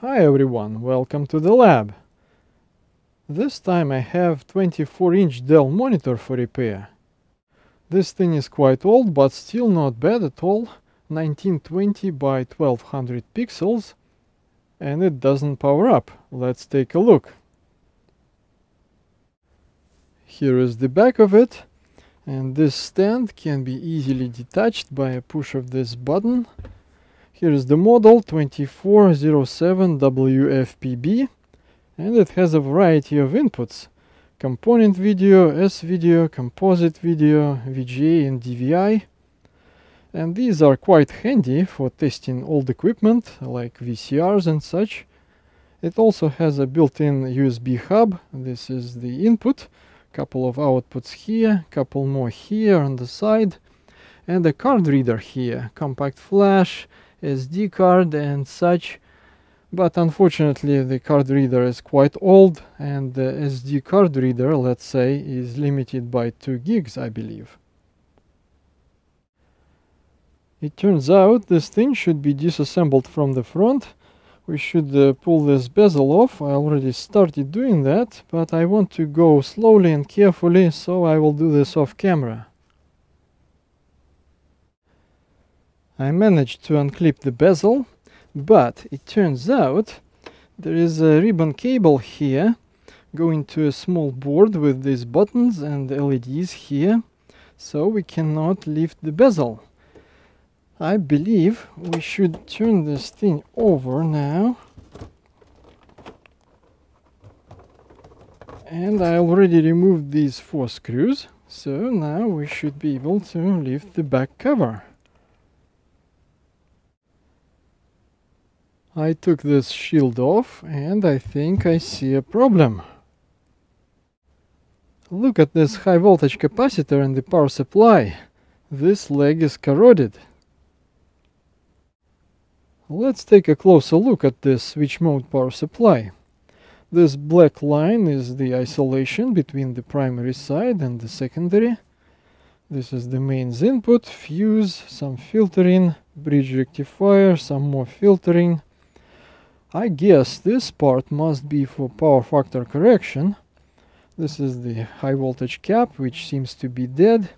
Hi everyone, welcome to the lab. This time I have 24 inch Dell monitor for repair. This thing is quite old but still not bad at all, 1920 by 1200 pixels and it doesn't power up. Let's take a look. Here is the back of it and this stand can be easily detached by a push of this button here is the model 2407WFPB and it has a variety of inputs. Component video, S-video, composite video, VGA and DVI. And these are quite handy for testing old equipment like VCRs and such. It also has a built-in USB hub. This is the input. Couple of outputs here, couple more here on the side. And a card reader here, compact flash, SD card and such but unfortunately the card reader is quite old and the SD card reader let's say is limited by 2 gigs I believe. It turns out this thing should be disassembled from the front. We should uh, pull this bezel off. I already started doing that, but I want to go slowly and carefully, so I will do this off camera. I managed to unclip the bezel, but it turns out there is a ribbon cable here going to a small board with these buttons and LEDs here, so we cannot lift the bezel. I believe we should turn this thing over now. And I already removed these four screws, so now we should be able to lift the back cover. I took this shield off and I think I see a problem. Look at this high voltage capacitor and the power supply. This leg is corroded. Let's take a closer look at this switch mode power supply. This black line is the isolation between the primary side and the secondary. This is the mains input, fuse, some filtering, bridge rectifier, some more filtering, I guess this part must be for power factor correction. This is the high voltage cap which seems to be dead.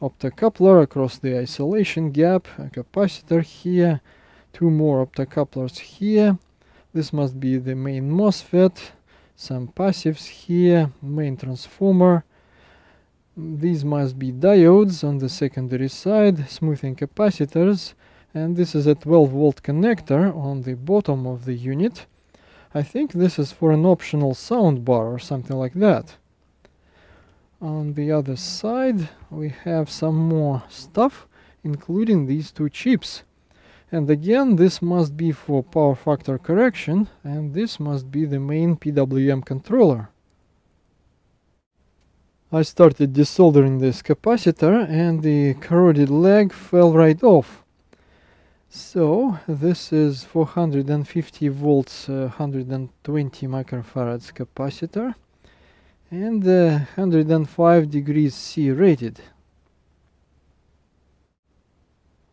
Optocoupler across the isolation gap, a capacitor here, two more optocouplers here. This must be the main MOSFET, some passives here, main transformer. These must be diodes on the secondary side, smoothing capacitors, and this is a 12 volt connector on the bottom of the unit. I think this is for an optional sound bar or something like that. On the other side we have some more stuff including these two chips. And again this must be for power factor correction and this must be the main PWM controller. I started desoldering this capacitor and the corroded leg fell right off. So this is 450 volts, uh, 120 microfarads capacitor and uh, 105 degrees C rated.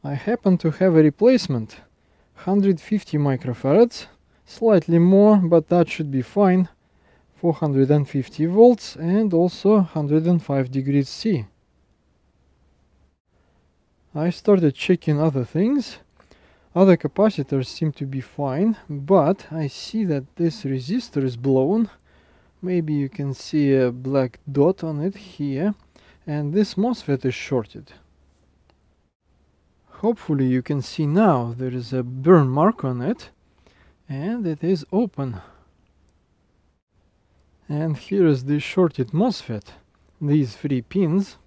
I happen to have a replacement 150 microfarads, slightly more but that should be fine, 450 volts and also 105 degrees C. I started checking other things other capacitors seem to be fine, but I see that this resistor is blown. Maybe you can see a black dot on it here, and this MOSFET is shorted. Hopefully you can see now there is a burn mark on it, and it is open. And here is the shorted MOSFET, these three pins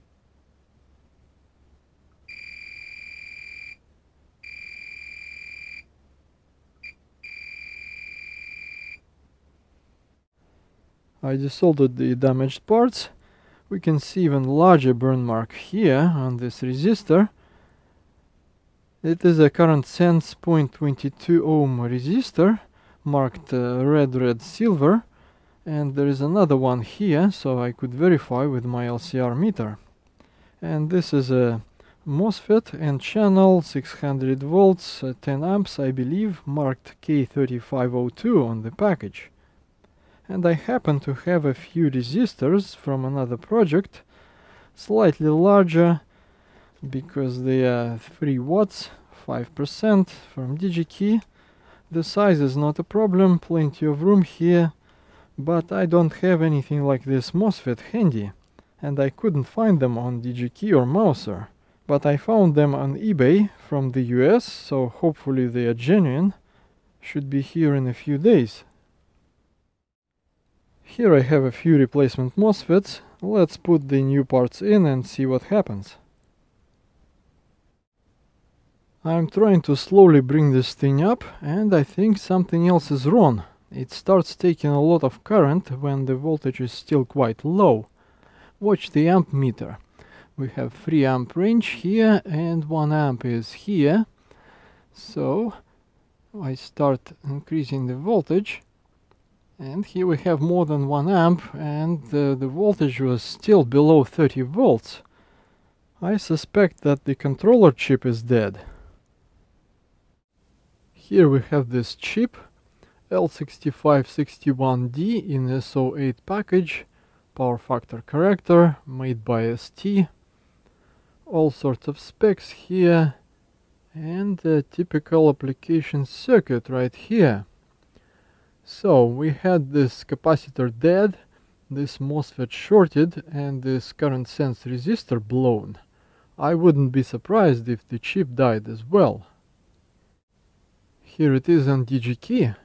I desoldered the damaged parts. We can see even larger burn mark here on this resistor. It is a current sense 0.22 ohm resistor marked uh, red red silver and there is another one here so I could verify with my LCR meter. And this is a MOSFET N-channel 600 volts uh, 10 amps I believe marked K3502 on the package and I happen to have a few resistors from another project slightly larger because they are 3 watts 5% from DigiKey the size is not a problem plenty of room here but I don't have anything like this MOSFET handy and I couldn't find them on DigiKey or Mouser but I found them on eBay from the US so hopefully they are genuine should be here in a few days here I have a few replacement MOSFETs. Let's put the new parts in and see what happens. I'm trying to slowly bring this thing up and I think something else is wrong. It starts taking a lot of current when the voltage is still quite low. Watch the amp meter. We have 3 amp range here and 1 amp is here. So I start increasing the voltage and here we have more than 1 amp and the, the voltage was still below 30 volts. I suspect that the controller chip is dead. Here we have this chip L6561D in SO8 package power factor corrector made by ST all sorts of specs here and a typical application circuit right here. So we had this capacitor dead, this MOSFET shorted and this current sense resistor blown. I wouldn't be surprised if the chip died as well. Here it is on DigiKey,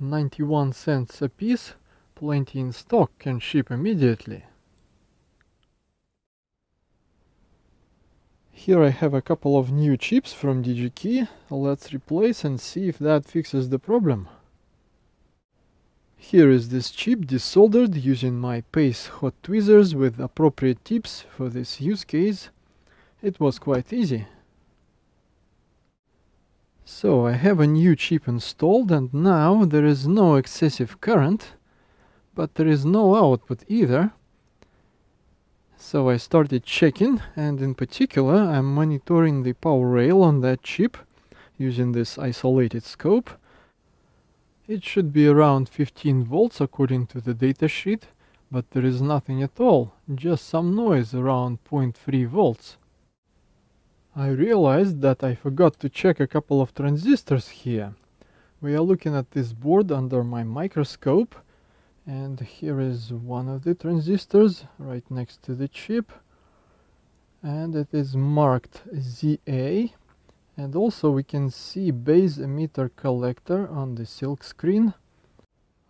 91 cents a piece, plenty in stock, can ship immediately. Here I have a couple of new chips from DigiKey. Let's replace and see if that fixes the problem. Here is this chip desoldered using my Pace hot tweezers with appropriate tips for this use case. It was quite easy. So I have a new chip installed and now there is no excessive current, but there is no output either. So I started checking and in particular I'm monitoring the power rail on that chip using this isolated scope. It should be around 15 volts according to the datasheet, but there is nothing at all, just some noise around 0.3 volts. I realized that I forgot to check a couple of transistors here. We are looking at this board under my microscope and here is one of the transistors right next to the chip and it is marked ZA and also we can see base emitter collector on the silk screen.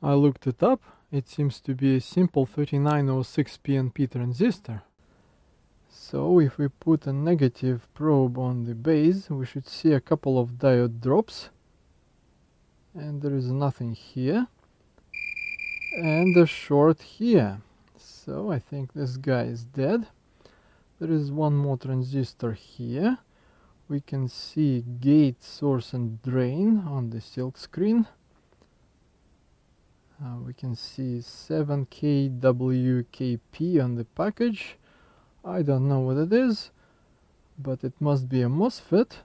I looked it up. It seems to be a simple 3906 PNP transistor. So if we put a negative probe on the base we should see a couple of diode drops. And there is nothing here. And a short here. So I think this guy is dead. There is one more transistor here we can see gate source and drain on the silk screen. Uh, we can see 7kwkp on the package. I don't know what it is but it must be a MOSFET.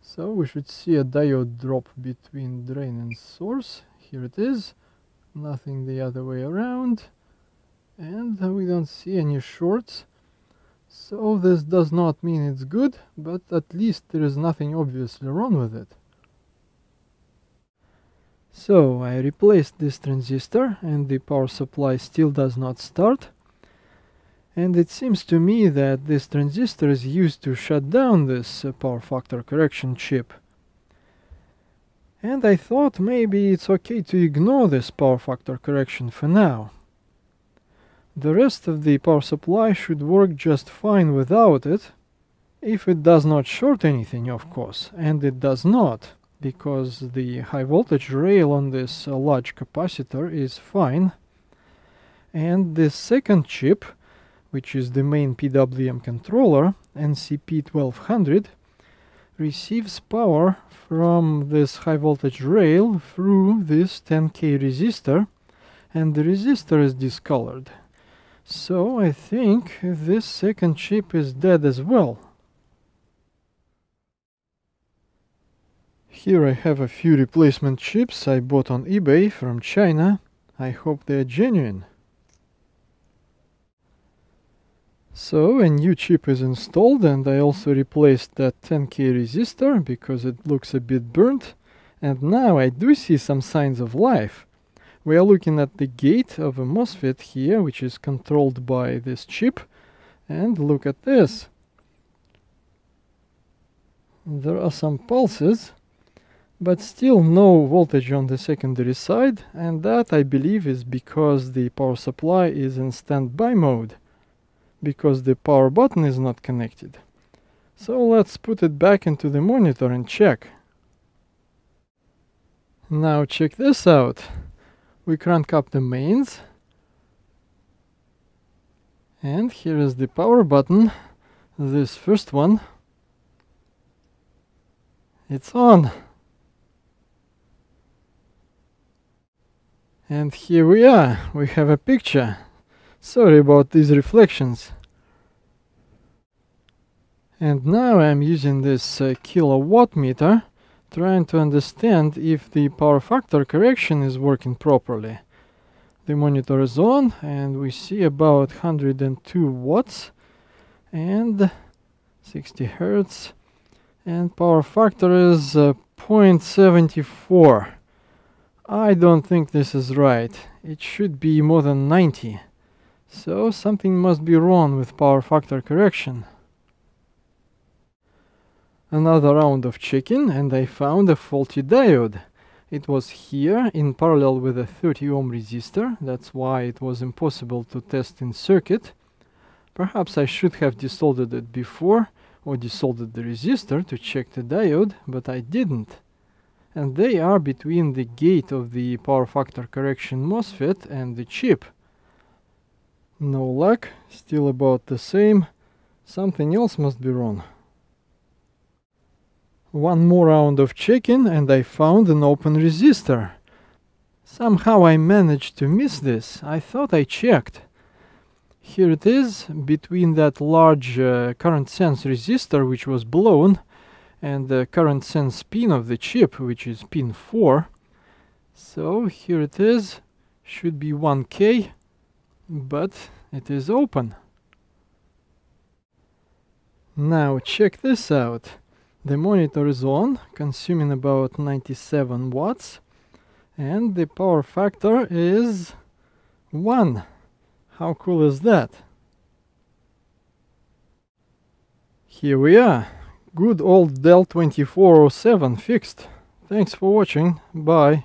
So we should see a diode drop between drain and source. Here it is. Nothing the other way around. And we don't see any shorts so this does not mean it's good but at least there is nothing obviously wrong with it. So I replaced this transistor and the power supply still does not start. And it seems to me that this transistor is used to shut down this uh, power factor correction chip. And I thought maybe it's okay to ignore this power factor correction for now. The rest of the power supply should work just fine without it, if it does not short anything of course, and it does not, because the high voltage rail on this uh, large capacitor is fine, and the second chip, which is the main PWM controller, NCP1200, receives power from this high voltage rail through this 10k resistor and the resistor is discolored. So I think this second ship is dead as well. Here I have a few replacement chips I bought on eBay from China. I hope they're genuine. So a new chip is installed and I also replaced that 10k resistor because it looks a bit burnt and now I do see some signs of life. We are looking at the gate of a MOSFET here which is controlled by this chip and look at this. There are some pulses but still no voltage on the secondary side and that I believe is because the power supply is in standby mode because the power button is not connected. So let's put it back into the monitor and check. Now check this out. We crank up the mains and here is the power button, this first one. It's on. And here we are, we have a picture. Sorry about these reflections. And now I'm using this uh, kilowatt meter trying to understand if the power factor correction is working properly. The monitor is on and we see about 102 watts and 60 hertz and power factor is uh, 0.74 I don't think this is right. It should be more than 90. So something must be wrong with power factor correction. Another round of checking and I found a faulty diode. It was here in parallel with a 30 ohm resistor. That's why it was impossible to test in circuit. Perhaps I should have desoldered it before or desoldered the resistor to check the diode, but I didn't and they are between the gate of the power factor correction MOSFET and the chip. No luck, still about the same. Something else must be wrong. One more round of checking and I found an open resistor. Somehow I managed to miss this. I thought I checked. Here it is, between that large uh, current sense resistor which was blown and the current sense pin of the chip which is pin 4 so here it is should be 1k but it is open now check this out the monitor is on consuming about 97 watts and the power factor is 1 how cool is that here we are good old Dell 2407 fixed. Thanks for watching, bye.